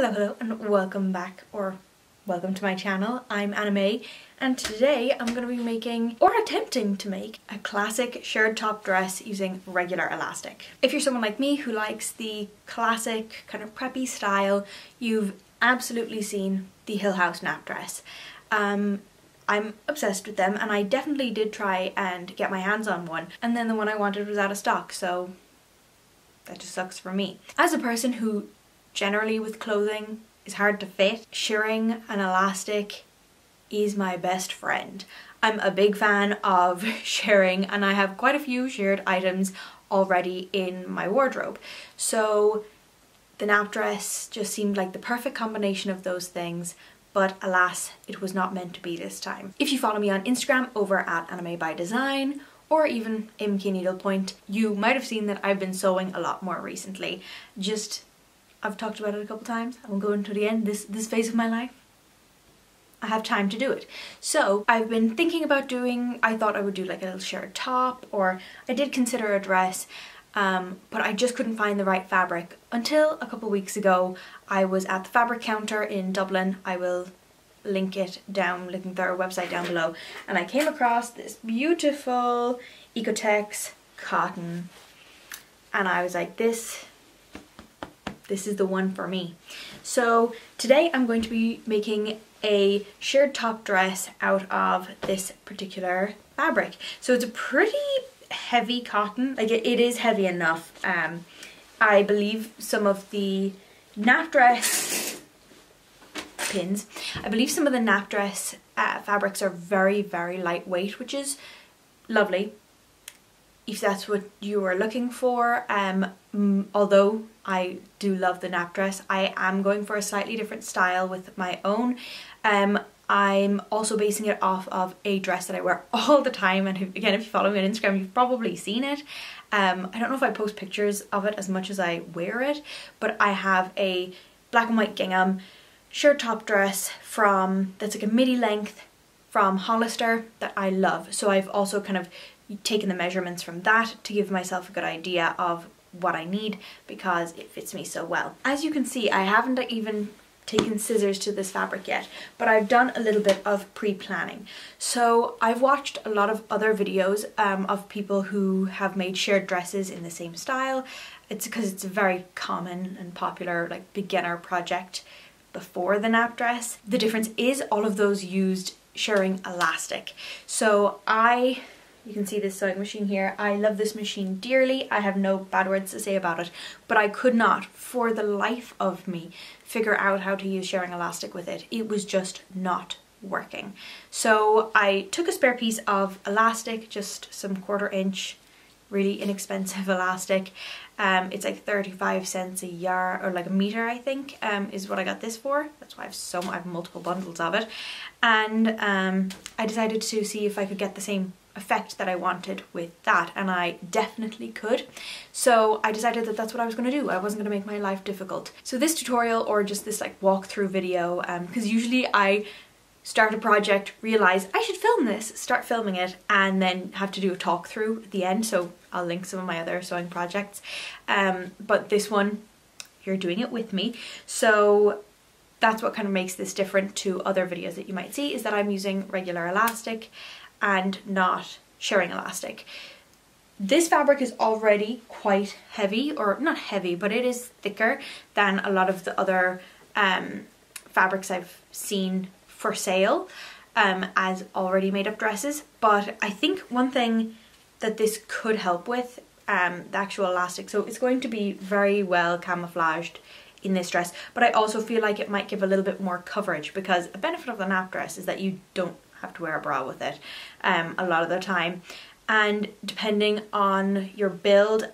Hello, hello, and welcome back, or welcome to my channel. I'm May, and today I'm going to be making, or attempting to make, a classic shirred top dress using regular elastic. If you're someone like me who likes the classic, kind of preppy style, you've absolutely seen the Hill House nap dress. Um, I'm obsessed with them, and I definitely did try and get my hands on one, and then the one I wanted was out of stock, so that just sucks for me. As a person who generally with clothing is hard to fit. Shirring an elastic is my best friend. I'm a big fan of shirring and I have quite a few shirred items already in my wardrobe. So the nap dress just seemed like the perfect combination of those things but alas, it was not meant to be this time. If you follow me on Instagram over at AnnaMae by Design or even MK Needlepoint, you might have seen that I've been sewing a lot more recently. Just I've talked about it a couple times. I won't go into the end. This this phase of my life, I have time to do it. So I've been thinking about doing. I thought I would do like a little shirred top, or I did consider a dress. Um, but I just couldn't find the right fabric until a couple weeks ago. I was at the fabric counter in Dublin. I will link it down, link their website down below. And I came across this beautiful Oeko-Tex cotton. And I was like, this this is the one for me. So today I'm going to be making a shirred top dress out of this particular fabric. So it's a pretty heavy cotton, like it, it is heavy enough. Um, I believe some of the nap dress pins, I believe some of the nap dress uh, fabrics are very, very lightweight, which is lovely if that's what you are looking for. Um, although I do love the nap dress, I am going for a slightly different style with my own. Um, I'm also basing it off of a dress that I wear all the time and again if you follow me on Instagram you've probably seen it. Um, I don't know if I post pictures of it as much as I wear it but I have a black and white gingham shirred top dress from that's like a midi length from Hollister that I love so I've also kind of taken the measurements from that to give myself a good idea of what I need because it fits me so well. As you can see, I haven't even taken scissors to this fabric yet, but I've done a little bit of pre-planning. So I've watched a lot of other videos um, of people who have made shirred dresses in the same style. It's because it's a very common and popular like beginner project before the nap dress. The difference is all of those used shirring elastic. So I you can see this sewing machine here. I love this machine dearly. I have no bad words to say about it, but I could not, for the life of me, figure out how to use shirring elastic with it. It was just not working. So I took a spare piece of elastic, just some quarter inch, really inexpensive elastic. Um, it's like 35 cents a yard, or like a meter I think, um, is what I got this for. That's why I have so I have multiple bundles of it. And um, I decided to see if I could get the same effect that I wanted with that and I definitely could. So I decided that that's what I was going to do. I wasn't going to make my life difficult. So this tutorial or just this like walkthrough video, because um, usually I start a project, realize I should film this, start filming it and then have to do a talk through at the end. So I'll link some of my other sewing projects. Um, but this one, you're doing it with me. So that's what kind of makes this different to other videos that you might see is that I'm using regular elastic and not shirring elastic. This fabric is already quite heavy, or not heavy, but it is thicker than a lot of the other um, fabrics I've seen for sale um, as already made up dresses. But I think one thing that this could help with um, the actual elastic, so it's going to be very well camouflaged in this dress, but I also feel like it might give a little bit more coverage because a benefit of the nap dress is that you don't have to wear a bra with it um, a lot of the time. And depending on your build,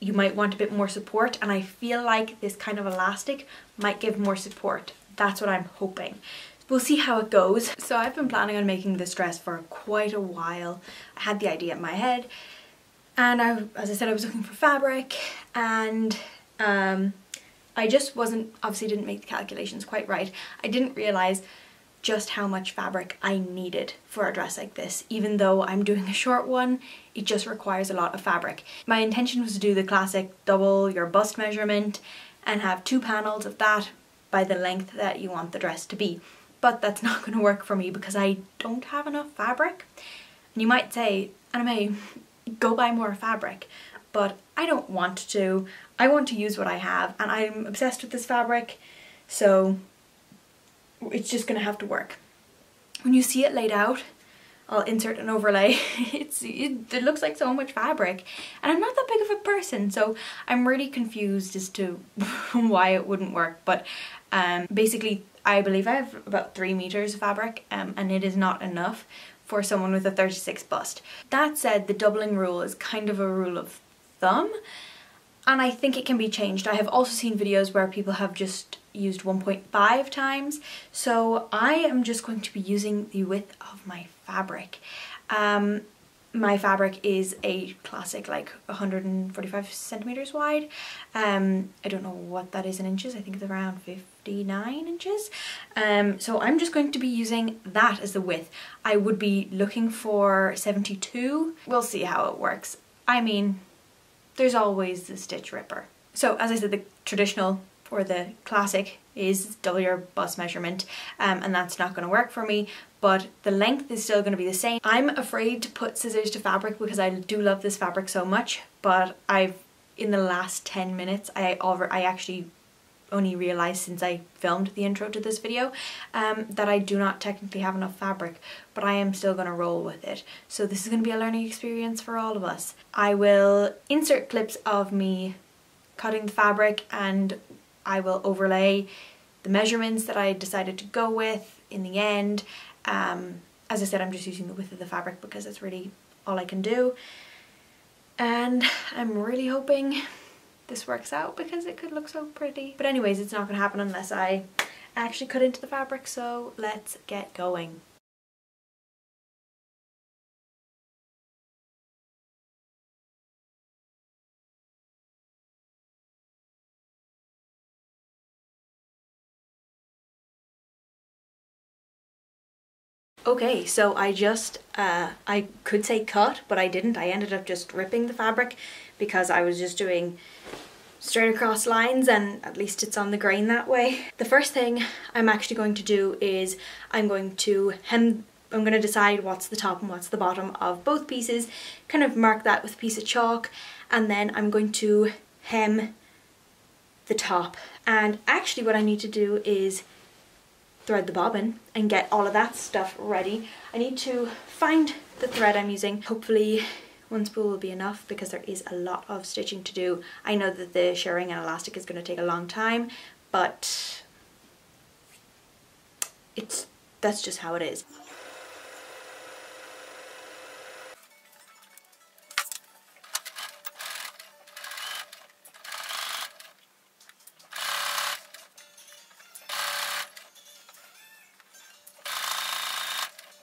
you might want a bit more support and I feel like this kind of elastic might give more support. That's what I'm hoping. We'll see how it goes. So I've been planning on making this dress for quite a while. I had the idea in my head and I, as I said, I was looking for fabric and um, I just wasn't, obviously didn't make the calculations quite right. I didn't realize just how much fabric I needed for a dress like this. Even though I'm doing a short one, it just requires a lot of fabric. My intention was to do the classic double your bust measurement and have two panels of that by the length that you want the dress to be. But that's not going to work for me because I don't have enough fabric. And you might say, Anna go buy more fabric. But I don't want to. I want to use what I have and I'm obsessed with this fabric. So it's just to have to work. When you see it laid out, I'll insert an overlay. it's it, it, looks like so much fabric and I'm not that big of a person so I'm really confused as to why it wouldn't work but um, basically I believe I have about three meters of fabric um, and it is not enough for someone with a 36 bust. That said the doubling rule is kind of a rule of thumb and I think it can be changed. I have also seen videos where people have just used 1.5 times so I am just going to be using the width of my fabric. Um, my fabric is a classic like 145 centimeters wide. Um, I don't know what that is in inches. I think it's around 59 inches. Um, so I'm just going to be using that as the width. I would be looking for 72. We'll see how it works. I mean, there's always the stitch ripper. So as I said, the traditional or the classic is double your bust measurement um, and that's not going to work for me but the length is still going to be the same. I'm afraid to put scissors to fabric because I do love this fabric so much but I've in the last 10 minutes I over I actually only realized since I filmed the intro to this video um, that I do not technically have enough fabric but I am still going to roll with it so this is going to be a learning experience for all of us. I will insert clips of me cutting the fabric and I will overlay the measurements that I decided to go with in the end. Um, as I said, I'm just using the width of the fabric because it's really all I can do. And I'm really hoping this works out because it could look so pretty. But anyways, it's not going to happen unless I actually cut into the fabric, so let's get going. Okay, so I just, uh, I could say cut, but I didn't. I ended up just ripping the fabric because I was just doing straight across lines and at least it's on the grain that way. The first thing I'm actually going to do is I'm going to hem, I'm going to decide what's the top and what's the bottom of both pieces, kind of mark that with a piece of chalk and then I'm going to hem the top. And actually what I need to do is thread the bobbin and get all of that stuff ready. I need to find the thread I'm using. Hopefully one spool will be enough because there is a lot of stitching to do. I know that the shirring and elastic is going to take a long time, but it's that's just how it is.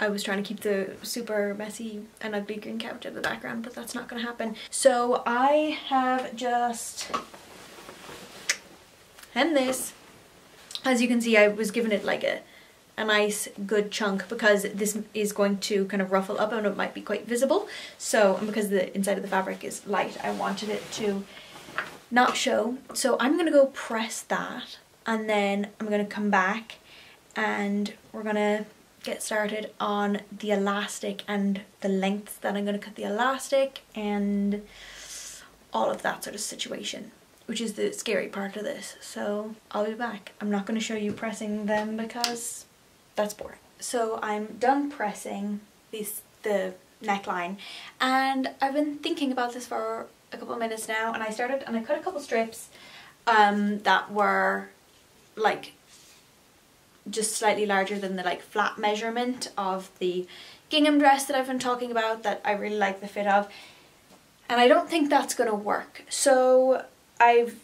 I was trying to keep the super messy and ugly green couch in the background, but that's not gonna happen. So I have just hemmed this. As you can see, I was giving it like a, a nice good chunk because this is going to kind of ruffle up and it might be quite visible. So, and because the inside of the fabric is light, I wanted it to not show. So I'm gonna go press that and then I'm gonna come back and we're gonna get started on the elastic and the lengths that I'm going to cut the elastic and all of that sort of situation which is the scary part of this. So I'll be back. I'm not going to show you pressing them because that's boring. So I'm done pressing this the neckline and I've been thinking about this for a couple of minutes now and I started and I cut a couple strips um, that were like just slightly larger than the like flat measurement of the gingham dress that I've been talking about that I really like the fit of. And I don't think that's gonna work. So I've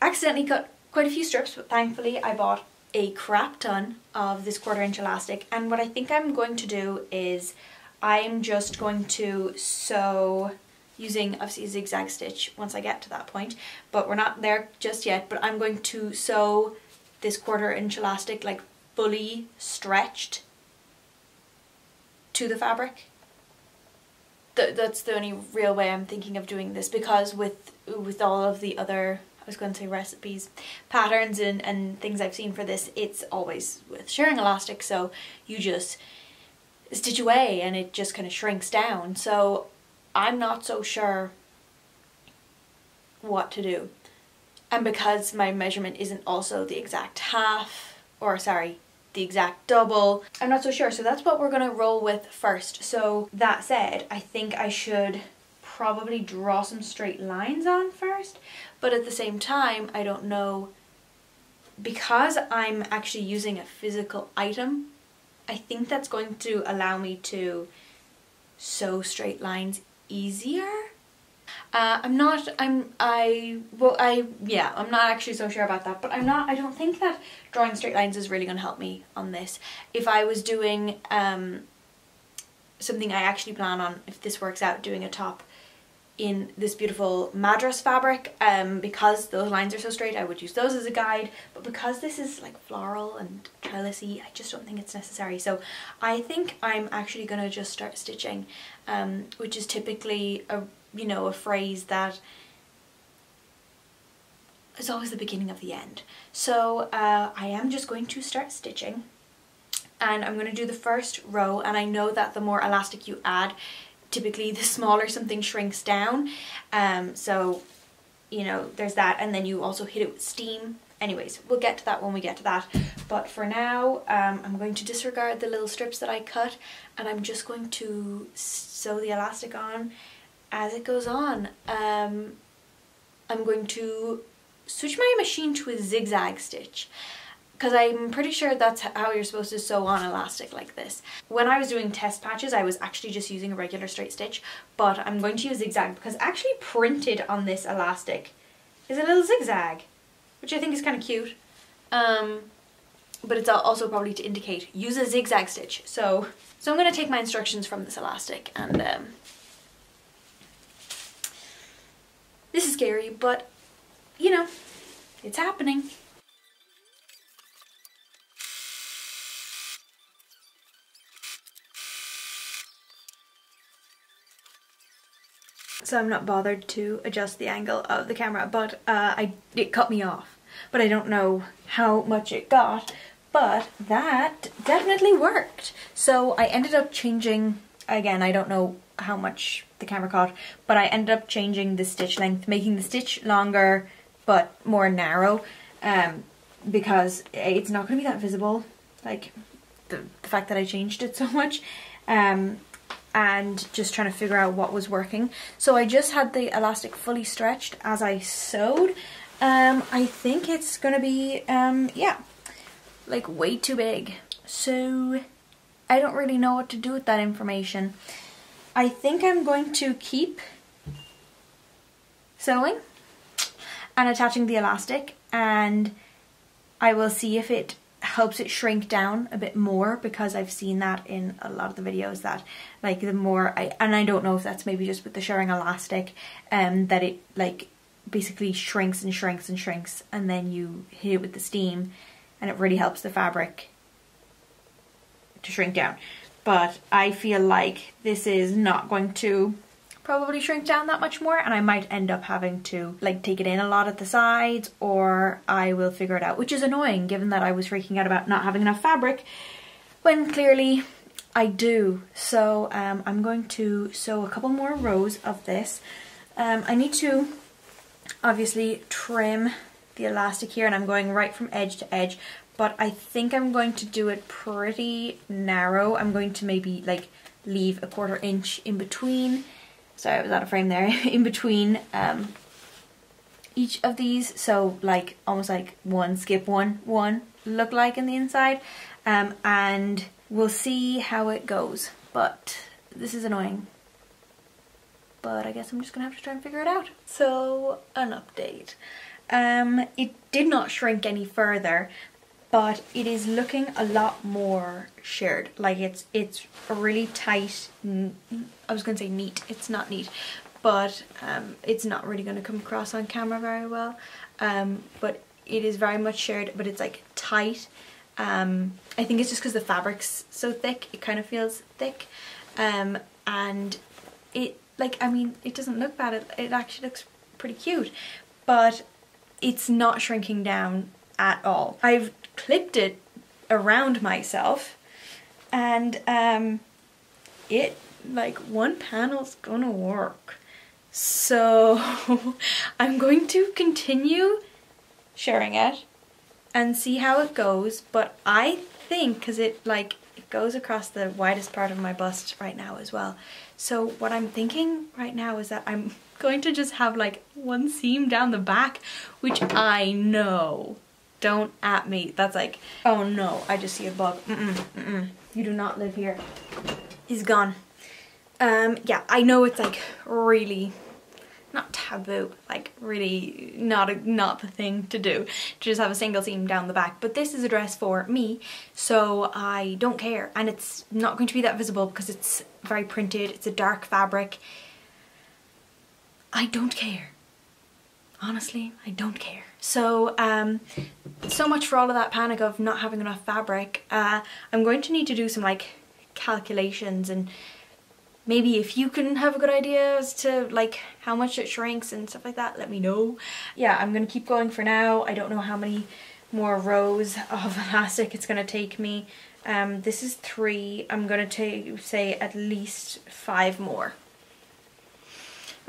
accidentally cut quite a few strips but thankfully I bought a crap ton of this quarter inch elastic. And what I think I'm going to do is I'm just going to sew using obviously zigzag stitch once I get to that point but we're not there just yet but I'm going to sew this quarter inch elastic like fully stretched to the fabric. Th that's the only real way I'm thinking of doing this because with with all of the other I was going to say recipes, patterns and, and things I've seen for this, it's always with shirring elastic. So you just stitch away and it just kind of shrinks down. So I'm not so sure what to do. And because my measurement isn't also the exact half, or sorry, the exact double, I'm not so sure. So that's what we're gonna roll with first. So that said, I think I should probably draw some straight lines on first, but at the same time, I don't know, because I'm actually using a physical item, I think that's going to allow me to sew straight lines easier uh, I'm not, I'm, I, well, I, yeah, I'm not actually so sure about that, but I'm not, I don't think that drawing straight lines is really going to help me on this. If I was doing um, something I actually plan on, if this works out, doing a top in this beautiful madras fabric, um, because those lines are so straight, I would use those as a guide, but because this is like floral and trellisy, I just don't think it's necessary. So I think I'm actually going to just start stitching, um, which is typically a you know, a phrase that is always the beginning of the end. So uh, I am just going to start stitching and I'm going to do the first row and I know that the more elastic you add, typically the smaller something shrinks down. Um, so, you know, there's that and then you also hit it with steam. Anyways, we'll get to that when we get to that. But for now, um, I'm going to disregard the little strips that I cut and I'm just going to sew the elastic on as it goes on, um, I'm going to switch my machine to a zigzag stitch because I'm pretty sure that's how you're supposed to sew on elastic like this. When I was doing test patches, I was actually just using a regular straight stitch, but I'm going to use zigzag because actually printed on this elastic is a little zigzag, which I think is kind of cute. Um, but it's also probably to indicate use a zigzag stitch. So, so I'm going to take my instructions from this elastic and um, This is scary, but you know, it's happening. So I'm not bothered to adjust the angle of the camera, but uh, I it cut me off. But I don't know how much it got, but that definitely worked. So I ended up changing, again, I don't know how much the camera caught, but I ended up changing the stitch length, making the stitch longer but more narrow um, because it's not going to be that visible, like the, the fact that I changed it so much. Um, and just trying to figure out what was working. So I just had the elastic fully stretched as I sewed. Um, I think it's going to be, um, yeah, like way too big. So I don't really know what to do with that information. I think I'm going to keep sewing and attaching the elastic and I will see if it helps it shrink down a bit more because I've seen that in a lot of the videos that like the more I and I don't know if that's maybe just with the shirring elastic um that it like basically shrinks and shrinks and shrinks and then you hit it with the steam and it really helps the fabric to shrink down but I feel like this is not going to probably shrink down that much more and I might end up having to like take it in a lot at the sides or I will figure it out which is annoying given that I was freaking out about not having enough fabric when clearly I do. So um, I'm going to sew a couple more rows of this. Um, I need to obviously trim the elastic here and I'm going right from edge to edge but I think I'm going to do it pretty narrow. I'm going to maybe like leave a quarter inch in between. Sorry, I was out of frame there. in between um, each of these. So like almost like one skip one, one look like in the inside. Um, and we'll see how it goes. But this is annoying. But I guess I'm just gonna have to try and figure it out. So an update. Um, it did not shrink any further but it is looking a lot more shirred. Like it's it's really tight I was gonna say neat it's not neat but um, it's not really to come across on camera very well. Um, but it is very much shirred but it's like tight. Um, I think it's just because the fabric's so thick it kind of feels thick. Um, and it like I mean it doesn't look bad it, it actually looks pretty cute but it's not shrinking down at all. I've clipped it around myself and um, it like one panel's gonna work. So I'm going to continue shirring it and see how it goes but I think because it like it goes across the widest part of my bust right now as well so what I'm thinking right now is that I'm going to just have like one seam down the back which I know don't at me that's like oh no I just see a bug mm -mm, mm you do not live here he's gone um yeah I know it's like really not taboo, like really not a, not the thing to do, to just have a single seam down the back. But this is a dress for me, so I don't care. And it's not going to be that visible because it's very printed, it's a dark fabric. I don't care. Honestly, I don't care. So, um, so much for all of that panic of not having enough fabric. Uh, I'm going to need to do some like calculations and maybe if you can have a good idea as to like how much it shrinks and stuff like that, let me know. Yeah, I'm gonna keep going for now. I don't know how many more rows of elastic it's gonna take me. Um, this is three. I'm gonna take say at least five more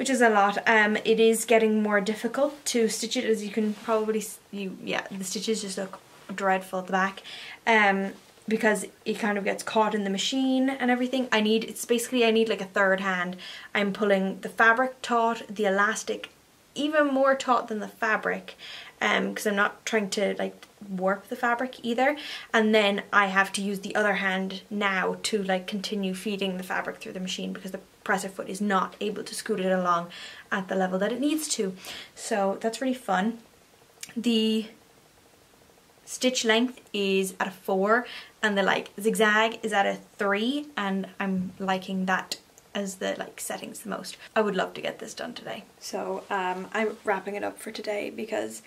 which is a lot. Um, it is getting more difficult to stitch it as you can probably, you yeah, the stitches just look dreadful at the back. Um, because it kind of gets caught in the machine and everything. I need, it's basically I need like a third hand. I'm pulling the fabric taut, the elastic even more taut than the fabric because um, I'm not trying to like warp the fabric either and then I have to use the other hand now to like continue feeding the fabric through the machine because the presser foot is not able to scoot it along at the level that it needs to so that's really fun the stitch length is at a four and the like zigzag is at a three and I'm liking that as the like settings the most. I would love to get this done today. So um, I'm wrapping it up for today because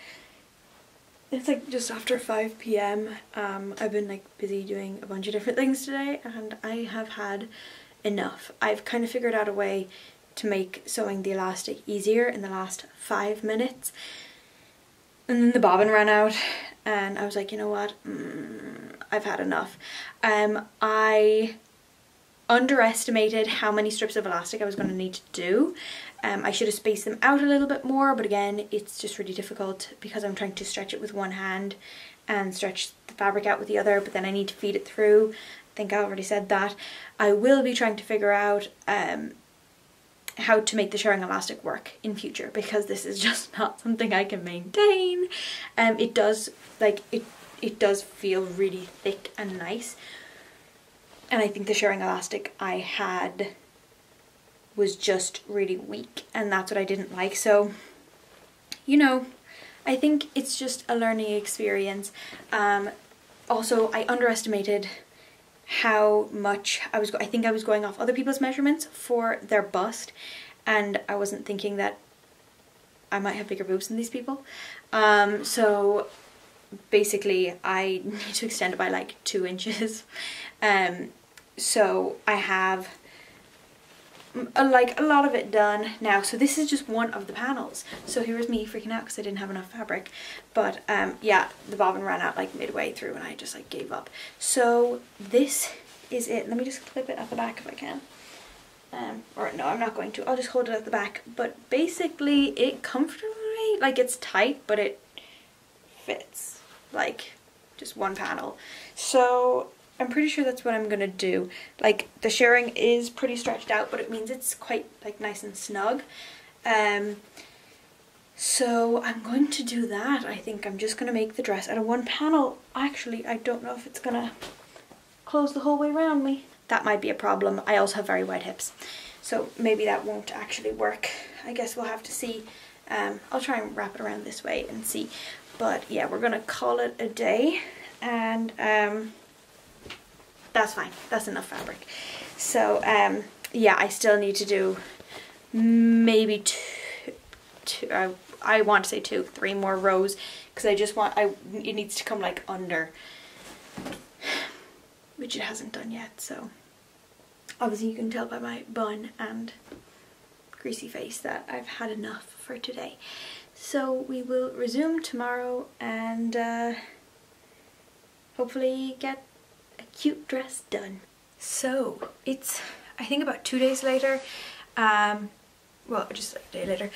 it's like just after 5 p.m. Um, I've been like busy doing a bunch of different things today and I have had enough. I've kind of figured out a way to make sewing the elastic easier in the last five minutes and then the bobbin ran out and I was like, you know what, mm, I've had enough. Um, I underestimated how many strips of elastic I was going to need to do. Um, I should have spaced them out a little bit more, but again, it's just really difficult because I'm trying to stretch it with one hand and stretch the fabric out with the other, but then I need to feed it through. Think I already said that. I will be trying to figure out um, how to make the shirring elastic work in future because this is just not something I can maintain. Um, it does like it it does feel really thick and nice and I think the shirring elastic I had was just really weak and that's what I didn't like so you know I think it's just a learning experience um, also I underestimated how much I was, I think I was going off other people's measurements for their bust and I wasn't thinking that I might have bigger boobs than these people. Um, so basically I need to extend it by like two inches. Um, so I have like a lot of it done now. So this is just one of the panels. So here's me freaking out because I didn't have enough fabric. But um yeah the bobbin ran out like midway through and I just like gave up. So this is it. Let me just clip it at the back if I can. Um or no I'm not going to. I'll just hold it at the back. But basically it comfortably like it's tight but it fits like just one panel. So I'm pretty sure that's what I'm gonna do. Like the shirring is pretty stretched out, but it means it's quite like nice and snug. Um, so I'm going to do that. I think I'm just gonna make the dress out of one panel. Actually, I don't know if it's gonna close the whole way around me. That might be a problem. I also have very wide hips. So maybe that won't actually work. I guess we'll have to see. Um, I'll try and wrap it around this way and see. But yeah, we're gonna call it a day. And um, that's fine. That's enough fabric. So um yeah I still need to do maybe two, two uh, I want to say two three more rows because I just want I it needs to come like under which it hasn't done yet so. Obviously you can tell by my bun and greasy face that I've had enough for today. So we will resume tomorrow and uh, hopefully get cute dress done. So it's I think about two days later, um, well just a day later.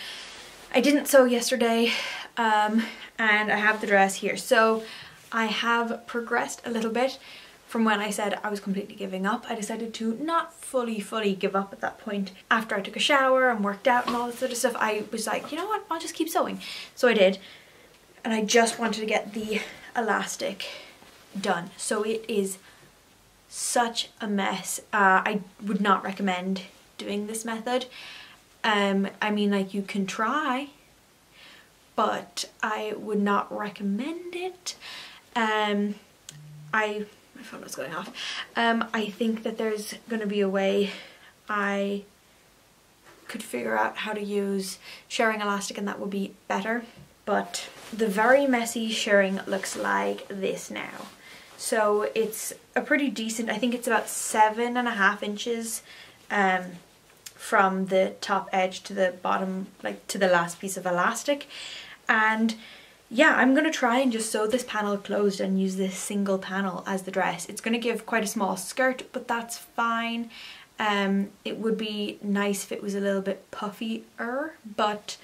I didn't sew yesterday um, and I have the dress here. So I have progressed a little bit from when I said I was completely giving up. I decided to not fully, fully give up at that point. After I took a shower and worked out and all this sort of stuff, I was like, you know what, I'll just keep sewing. So I did. And I just wanted to get the elastic done. So it is such a mess. Uh, I would not recommend doing this method. Um, I mean, like you can try, but I would not recommend it. Um, I my phone was going off. Um, I think that there's going to be a way I could figure out how to use shirring elastic and that would be better. But the very messy shirring looks like this now. So it's a pretty decent, I think it's about seven and a half inches um, from the top edge to the bottom, like to the last piece of elastic. And yeah, I'm going to try and just sew this panel closed and use this single panel as the dress. It's going to give quite a small skirt, but that's fine. Um, it would be nice if it was a little bit puffier, but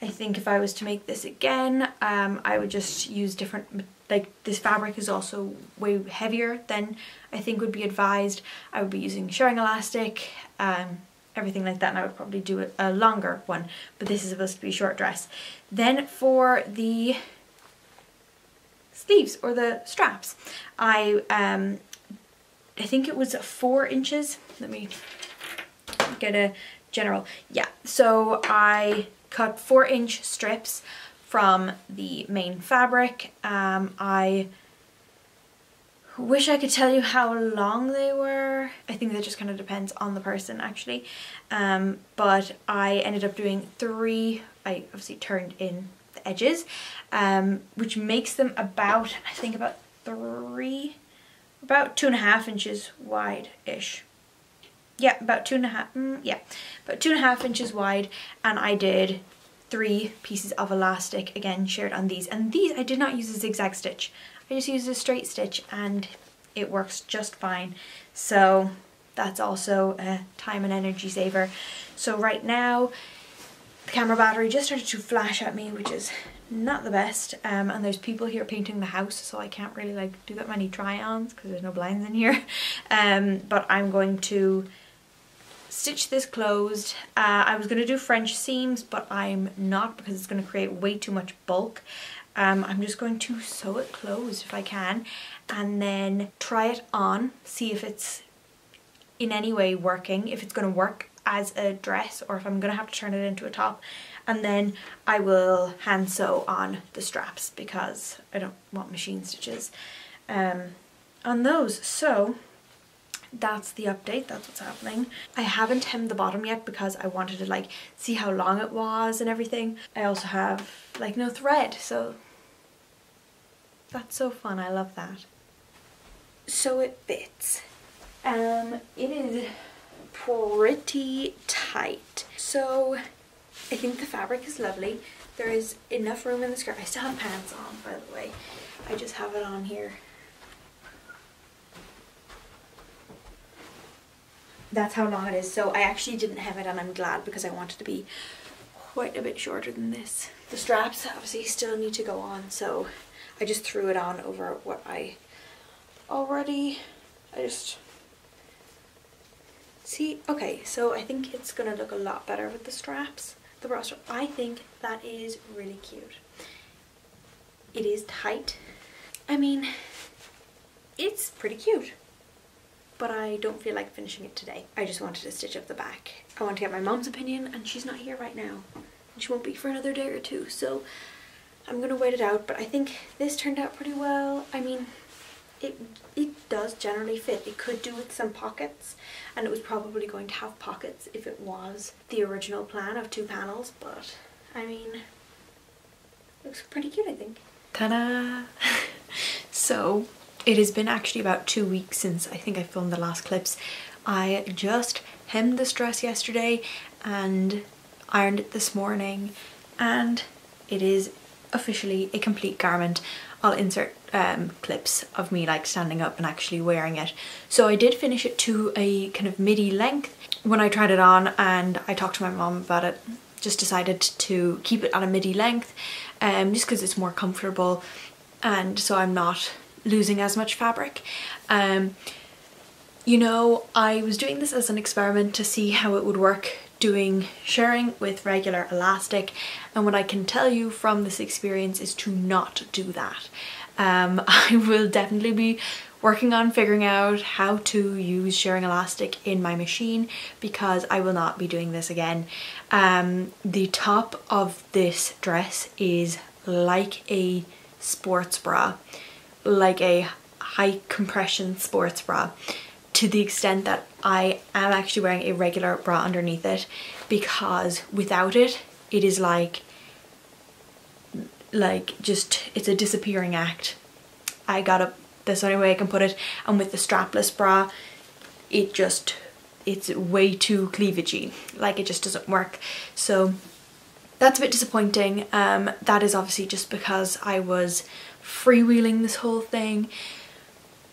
I think if I was to make this again, um, I would just use different, like this fabric is also way heavier than I think would be advised. I would be using shirring elastic, um, everything like that and I would probably do a longer one but this is supposed to be a short dress. Then for the sleeves or the straps I um I think it was four inches let me get a general yeah so I cut four inch strips from the main fabric um I wish I could tell you how long they were. I think that just kind of depends on the person actually. Um, but I ended up doing three, I obviously turned in the edges, um, which makes them about, I think about three, about two and a half inches wide-ish. Yeah, about two and a half, mm, yeah, about two and a half inches wide. And I did three pieces of elastic, again, shirred on these. And these, I did not use a zigzag stitch. I just used a straight stitch and it works just fine. So that's also a time and energy saver. So right now, the camera battery just started to flash at me, which is not the best. Um, and there's people here painting the house, so I can't really like do that many try-ons because there's no blinds in here. Um, but I'm going to stitch this closed. Uh, I was going to do French seams, but I'm not because it's going to create way too much bulk. Um, I'm just going to sew it closed if I can and then try it on, see if it's in any way working, if it's going to work as a dress or if I'm going to have to turn it into a top and then I will hand sew on the straps because I don't want machine stitches um, on those. So that's the update, that's what's happening. I haven't hemmed the bottom yet because I wanted to like see how long it was and everything. I also have like no thread so that's so fun, I love that. So it fits. Um, it is pretty tight. So I think the fabric is lovely. There is enough room in the skirt. I still have pants on, by the way. I just have it on here. That's how long it is. So I actually didn't have it and I'm glad because I wanted to be quite a bit shorter than this. The straps obviously still need to go on, so I just threw it on over what I already, I just, see, okay, so I think it's gonna look a lot better with the straps, the bra strap. I think that is really cute. It is tight. I mean, it's pretty cute but I don't feel like finishing it today. I just wanted to stitch up the back. I want to get my mom's opinion and she's not here right now. She won't be for another day or two, so I'm gonna wait it out, but I think this turned out pretty well. I mean, it, it does generally fit. It could do with some pockets, and it was probably going to have pockets if it was the original plan of two panels, but I mean, looks pretty cute, I think. Ta-da! so, it has been actually about two weeks since I think I filmed the last clips. I just hemmed this dress yesterday and ironed it this morning and it is officially a complete garment. I'll insert um, clips of me like standing up and actually wearing it. So I did finish it to a kind of midi length when I tried it on and I talked to my mom about it just decided to keep it at a midi length um, just because it's more comfortable and so I'm not losing as much fabric. Um, you know, I was doing this as an experiment to see how it would work doing shirring with regular elastic and what I can tell you from this experience is to not do that. Um, I will definitely be working on figuring out how to use shirring elastic in my machine because I will not be doing this again. Um, the top of this dress is like a sports bra, like a high compression sports bra to the extent that I am actually wearing a regular bra underneath it because without it, it is like, like just, it's a disappearing act. I got a, that's the only way I can put it. And with the strapless bra, it just, it's way too cleavagey. Like it just doesn't work. So that's a bit disappointing. Um, that is obviously just because I was freewheeling this whole thing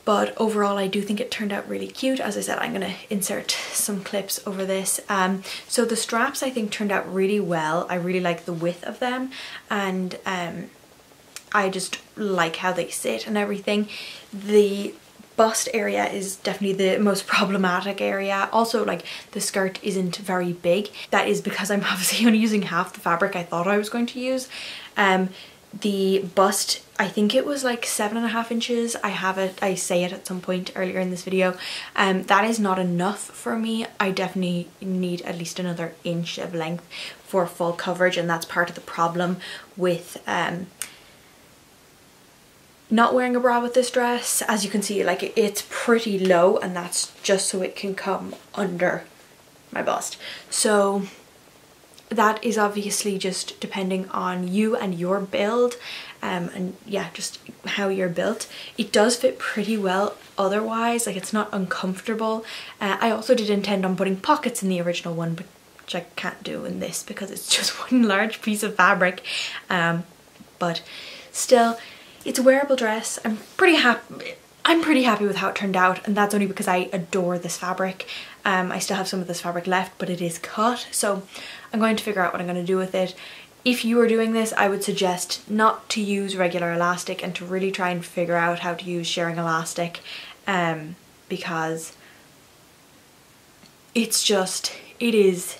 but overall I do think it turned out really cute. As I said, I'm going to insert some clips over this. Um, so the straps I think turned out really well. I really like the width of them and um, I just like how they sit and everything. The bust area is definitely the most problematic area. Also like the skirt isn't very big. That is because I'm obviously only using half the fabric I thought I was going to use. Um, the bust I think it was like seven and a half inches I have it I say it at some point earlier in this video um that is not enough for me I definitely need at least another inch of length for full coverage and that's part of the problem with um not wearing a bra with this dress. As you can see like it's pretty low and that's just so it can come under my bust. So that is obviously just depending on you and your build um, and yeah just how you're built. It does fit pretty well otherwise like it's not uncomfortable. Uh, I also did intend on putting pockets in the original one but which I can't do in this because it's just one large piece of fabric. Um, but still it's a wearable dress I'm pretty happy I'm pretty happy with how it turned out and that's only because I adore this fabric. Um, I still have some of this fabric left but it is cut so I'm going to figure out what I'm going to do with it. If you are doing this I would suggest not to use regular elastic and to really try and figure out how to use shirring elastic um, because it's just, it is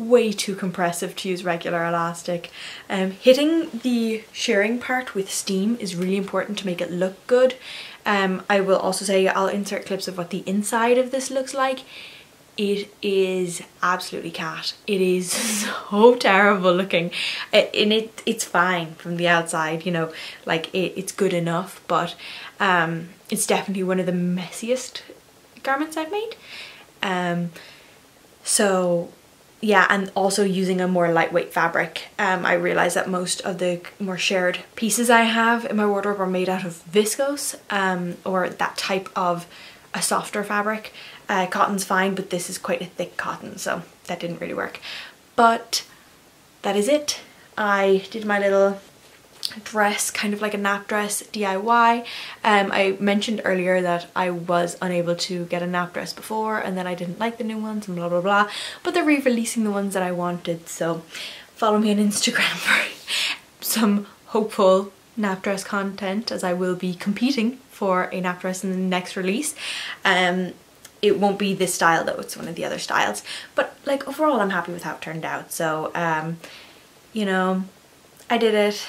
way too compressive to use regular elastic. Um, hitting the shirring part with steam is really important to make it look good. Um, I will also say I'll insert clips of what the inside of this looks like. It is absolutely cat. It is so terrible looking. And it it's fine from the outside, you know, like it, it's good enough, but um, it's definitely one of the messiest garments I've made. Um, so yeah and also using a more lightweight fabric. Um, I realized that most of the more shirred pieces I have in my wardrobe are made out of viscose um, or that type of a softer fabric. Uh, cotton's fine but this is quite a thick cotton so that didn't really work. But that is it. I did my little dress, kind of like a nap dress DIY. Um, I mentioned earlier that I was unable to get a nap dress before and then I didn't like the new ones and blah blah blah, but they're re-releasing the ones that I wanted, so follow me on Instagram for some hopeful nap dress content as I will be competing for a nap dress in the next release. Um, it won't be this style though, it's one of the other styles. But like overall I'm happy with how it turned out. So, um, you know, I did it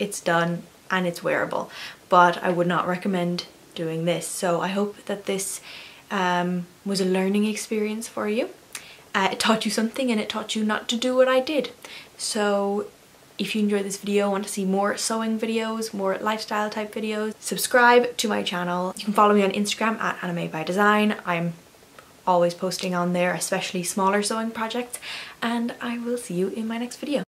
it's done and it's wearable. But I would not recommend doing this. So I hope that this um, was a learning experience for you. Uh, it taught you something and it taught you not to do what I did. So if you enjoyed this video want to see more sewing videos more lifestyle type videos subscribe to my channel. You can follow me on Instagram at AnnaMae by design. I'm always posting on there especially smaller sewing projects. And I will see you in my next video